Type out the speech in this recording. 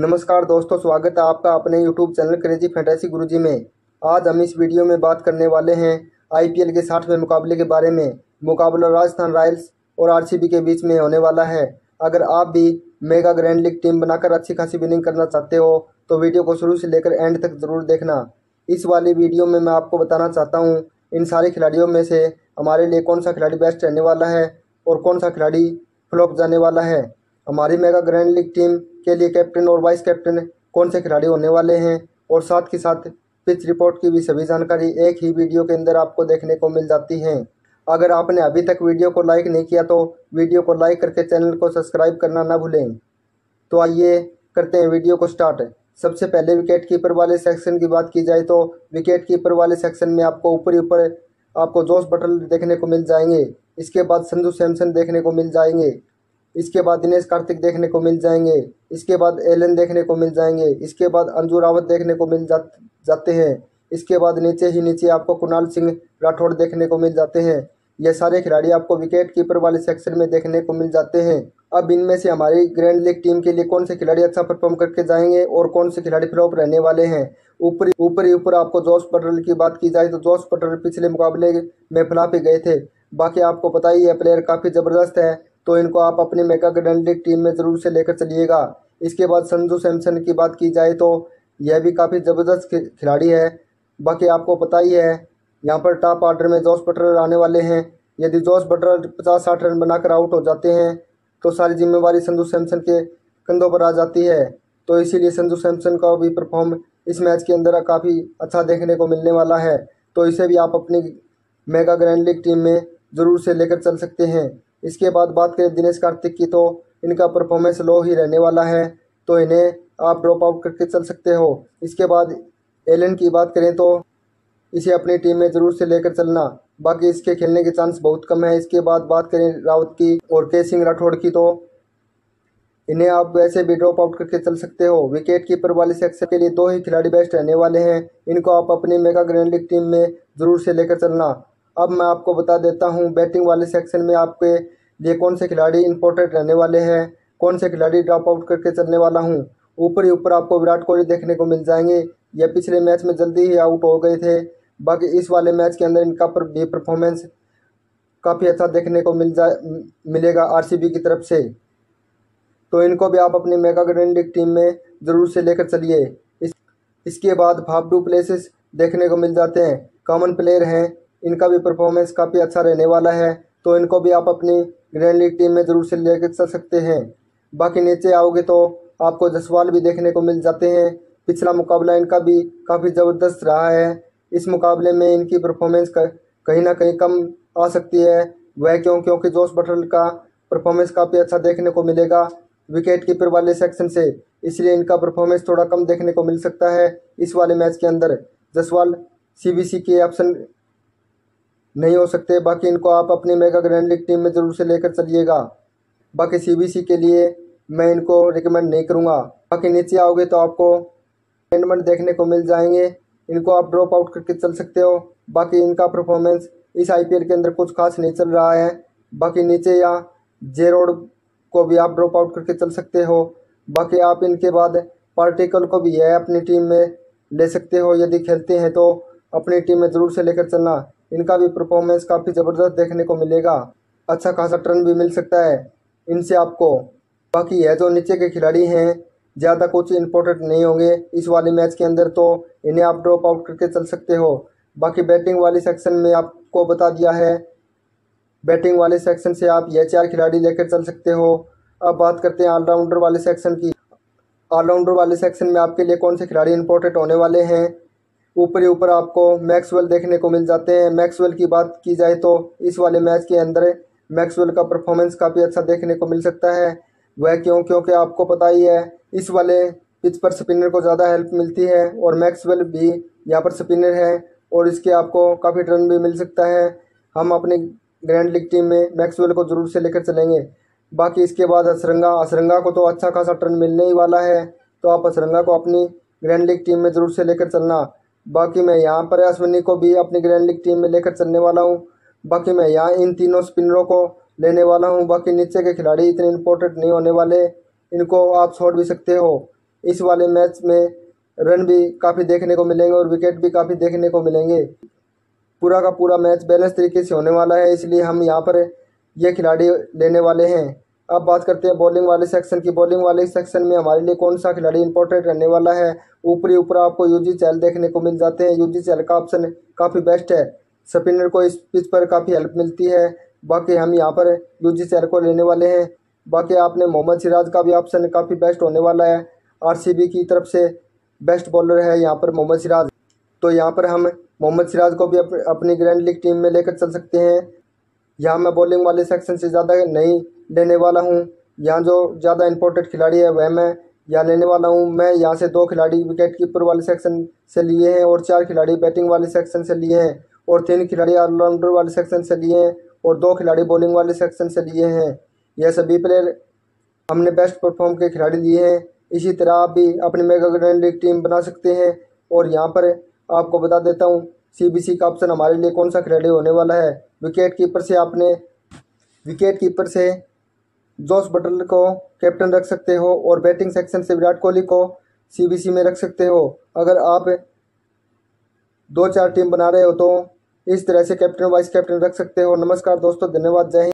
नमस्कार दोस्तों, स्वागत है आपका अपने YouTube channel crazy fantasy Guruji में। आज हम इस वीडियो में बात करने वाले हैं आईपीएल के साठवें मुकाबले के बारे में। मुकाबला राजस्थान रॉयल्स और आरसीबी के बीच में होने वाला है। अगर आप भी मेगा ग्रैंड लीग टीम बनाकर अच्छी खासी विनिंग करना चाहते हो तो वीडियो को शुरू से लेकर एंड तक ज़रूर देखना। इस वाली वीडियो में मैं आपको बताना चाहता हूँ, इन सारे खिलाड़ियों में से हमारे लिए कौन सा खिलाड़ी बेस्ट रहने वाला है और कौन सा खिलाड़ी फ्लॉप जाने वाला है। हमारी मेगा ग्रैंड लीग टीम के लिए कैप्टन और वाइस कैप्टन कौन से खिलाड़ी होने वाले हैं? और साथ ही साथ पिच रिपोर्ट की भी सभी जानकारी एक ही वीडियो के अंदर आपको देखने को मिल जाती है। अगर आपने अभी तक वीडियो को लाइक नहीं किया तो वीडियो को लाइक करके चैनल को सब्सक्राइब करना ना भूलें। तो आइए करते हैं वीडियो को स्टार्ट। सबसे पहले विकेट कीपर वाले सेक्शन की बात की जाए तो विकेट कीपर वाले सेक्शन में आपको ऊपर ऊपर आपको जोश बटल देखने को मिल जाएँगे। इसके बाद संजू सैमसन देखने को मिल जाएँगे। इसके बाद दिनेश कार्तिक देखने को मिल जाएँगे। इसके बाद एलन देखने को मिल जाएँगे। इसके बाद अंजू रावत देखने को मिल जा, जाते हैं। इसके बाद नीचे ही नीचे आपको कुणाल सिंह राठौड़ देखने को मिल जाते हैं। ये सारे खिलाड़ी आपको विकेट कीपर वाले सेक्शन में देखने को मिल जाते हैं। अब इनमें से हमारी ग्रैंड लीग टीम के लिए कौन से खिलाड़ी अच्छा परफॉर्म करके जाएँगे और कौन से खिलाड़ी फ्लॉप रहने वाले हैं? ऊपरी ऊपरी ऊपर आपको जोश पटल की बात की जाए तो जोश पटल पिछले मुकाबले में फ्लॉप ही गए थे। बाकी आपको पता ही है प्लेयर काफ़ी ज़बरदस्त है। तो इनको आप अपनी मेगा लीग टीम में ज़रूर से लेकर चलिएगा। इसके बाद संजू सैमसन की बात की जाए तो यह भी काफ़ी ज़बरदस्त खिलाड़ी है। बाकी आपको पता ही है, यहाँ पर टॉप ऑर्डर में जॉस बटलर आने वाले हैं। यदि जॉस बटलर पचास साठ रन बनाकर आउट हो जाते हैं तो सारी जिम्मेवारी संजू सैमसन के कंधों पर आ जाती है। तो इसीलिए संजू सैमसन का भी परफॉर्म इस मैच के अंदर काफ़ी अच्छा देखने को मिलने वाला है। तो इसे भी आप अपनी मेगा ग्रैंड लीग टीम में ज़रूर से लेकर चल सकते हैं। इसके बाद बात करें दिनेश कार्तिक की तो इनका परफॉर्मेंस लो ही रहने वाला है तो इन्हें आप ड्रॉप आउट करके चल सकते हो। इसके बाद एलन की बात करें तो इसे अपनी टीम में ज़रूर से लेकर चलना। बाकी इसके खेलने के चांस बहुत कम है। इसके बाद बात करें रावत की और के सिंह राठौड़ की तो इन्हें आप वैसे भी ड्रॉप आउट करके चल सकते हो। विकेट कीपर वाले सेक्शन के लिए दो ही खिलाड़ी बेस्ट रहने वाले हैं। इनको आप अपनी मेगा ग्रैंड लीग टीम में ज़रूर से लेकर चलना। अब मैं आपको बता देता हूँ बैटिंग वाले सेक्शन में आपके लिए कौन से खिलाड़ी इंपॉर्टेंट रहने वाले हैं, कौन से खिलाड़ी ड्रॉप आउट करके चलने वाला हूँ? ऊपर ही ऊपर आपको विराट कोहली देखने को मिल जाएँगे। ये पिछले मैच में जल्दी ही आउट हो गए थे। बाकी इस वाले मैच के अंदर इनका पर भी परफॉर्मेंस काफ़ी अच्छा देखने को मिल जाए मिलेगा आरसीबी की तरफ़ से। तो इनको भी आप अपनी मेगा ग्रैंड लीग टीम में ज़रूर से लेकर चलिए। इस, इसके बाद फाफडू प्लेसेस देखने को मिल जाते हैं। कॉमन प्लेयर हैं। इनका भी परफॉर्मेंस काफ़ी अच्छा रहने वाला है। तो इनको भी आप अपनी ग्रैंड लीग टीम में ज़रूर से लेकर चल सकते हैं। बाकी नीचे आओगे तो आपको जसवाल भी देखने को मिल जाते हैं। पिछला मुकाबला इनका भी काफ़ी ज़बरदस्त रहा है। इस मुकाबले में इनकी परफॉर्मेंस कहीं ना कहीं कम आ सकती है। वह क्यों? क्योंकि जोश बटल का परफॉर्मेंस काफ़ी अच्छा देखने को मिलेगा। विकेट कीपर वाले सेक्शन से। इसलिए इनका परफॉर्मेंस थोड़ा कम देखने को मिल सकता है। इस वाले मैच के अंदर जसवाल सीबीसी के ऑप्शन नहीं हो सकते। बाकी इनको आप अपनी मेगा ग्रैंड लीग टीम में ज़रूर से लेकर चलिएगा। बाकी सीबीसी के लिए मैं इनको रिकमेंड नहीं करूँगा। बाकी नीचे आओगे तो आपको अमेंडमेंट देखने को मिल जाएँगे। इनको आप ड्रॉप आउट करके चल सकते हो। बाकी इनका परफॉर्मेंस इस आईपीएल के अंदर कुछ खास नहीं चल रहा है। बाकी नीचे या जे रोड को भी आप ड्रॉप आउट करके चल सकते हो। बाकी आप इनके बाद पार्टिकल को भी है अपनी टीम में ले सकते हो। यदि खेलते हैं तो अपनी टीम में ज़रूर से लेकर चलना। इनका भी परफॉर्मेंस काफ़ी ज़बरदस्त देखने को मिलेगा। अच्छा खासा टर्न भी मिल सकता है इनसे आपको। बाकी यह जो नीचे के खिलाड़ी हैं, ज़्यादा कुछ इंपॉर्टेंट नहीं होंगे। इस वाले मैच के अंदर तो इन्हें आप ड्रॉप आउट करके चल सकते हो। बाकी बैटिंग वाले सेक्शन में आपको बता दिया है। बैटिंग वाले सेक्शन से आप यह चार खिलाड़ी लेकर चल सकते हो। अब बात करते हैं ऑलराउंडर वाले सेक्शन की। ऑलराउंडर वाले सेक्शन में आपके लिए कौन से खिलाड़ी इंपॉर्टेंट होने वाले हैं? ऊपर ही ऊपर आपको मैक्सवेल देखने को मिल जाते हैं। मैक्सवेल की बात की जाए तो इस वाले मैच के अंदर मैक्सवेल का परफॉर्मेंस काफ़ी अच्छा देखने को मिल सकता है। वह क्यों? क्योंकि आपको पता ही है, इस वाले पिच पर स्पिनर को ज़्यादा हेल्प मिलती है और मैक्सवेल भी यहाँ पर स्पिनर है और इसके आपको काफ़ी टर्न भी मिल सकता है। हम अपनी ग्रैंड लीग टीम में मैक्सवेल को ज़रूर से लेकर चलेंगे। बाकी इसके बाद असरंगा। असरंगा को तो अच्छा खासा टर्न मिलने ही वाला है। तो आप असरंगा को अपनी ग्रैंड लीग टीम में ज़रूर से लेकर चलना। बाकी मैं यहाँ पर अश्विनी को भी अपनी ग्रैंड लीग टीम में लेकर चलने वाला हूँ। बाकी मैं यहाँ इन तीनों स्पिनरों को लेने वाला हूँ। बाकी नीचे के खिलाड़ी इतने इंपॉर्टेंट नहीं होने वाले, इनको आप छोड़ भी सकते हो। इस वाले मैच में रन भी काफ़ी देखने को मिलेंगे और विकेट भी काफ़ी देखने को मिलेंगे। पूरा का पूरा मैच बैलेंस तरीके से होने वाला है, इसलिए हम यहाँ पर ये खिलाड़ी लेने वाले हैं। अब बात करते हैं बॉलिंग वाले सेक्शन की। बॉलिंग वाले सेक्शन में हमारे लिए कौन सा खिलाड़ी इंपॉर्टेंट रहने वाला है? ऊपरी, ऊपर आपको यूजी चैल देखने को मिल जाते हैं। यूजी चैल का ऑप्शन काफ़ी बेस्ट है। स्पिनर को इस पिच पर काफ़ी हेल्प मिलती है। बाकी हम यहाँ पर यूजी चैल को लेने वाले हैं। बाकी आपने मोहम्मद सिराज का भी ऑप्शन काफ़ी बेस्ट होने वाला है। आरसीबी की तरफ़ से बेस्ट बॉलर है यहाँ पर मोहम्मद सिराज। तो यहाँ पर हम मोहम्मद सिराज को भी अपनी ग्रैंड लीग टीम में लेकर चल सकते हैं। यहाँ मैं बॉलिंग वाले सेक्शन से ज़्यादा नहीं लेने वाला हूँ। यहाँ जो ज़्यादा इंपॉर्टेंट खिलाड़ी है, वह मैं यहाँ लेने वाला हूँ। मैं यहाँ से दो खिलाड़ी विकेट कीपर वाले सेक्शन से लिए हैं और चार खिलाड़ी बैटिंग वाले सेक्शन से लिए हैं और तीन खिलाड़ी ऑलराउंडर वाले सेक्शन से लिए हैं और दो खिलाड़ी बॉलिंग वाले सेक्शन से लिए हैं। यह सभी प्लेयर हमने बेस्ट परफॉर्म के खिलाड़ी लिए हैं। इसी तरह आप भी अपनी मेगा ग्रैंड लीग टीम बना सकते हैं। और यहाँ पर आपको बता देता हूँ सीबीसी का ऑप्शन हमारे लिए कौन सा खिलाड़ी होने वाला है? विकेट कीपर से आपने विकेट कीपर से जोस बटलर को कैप्टन रख सकते हो और बैटिंग सेक्शन से विराट कोहली को सीबीसी में रख सकते हो। अगर आप दो चार टीम बना रहे हो तो इस तरह से कैप्टन, वाइस कैप्टन रख सकते हो। नमस्कार दोस्तों, धन्यवाद। जय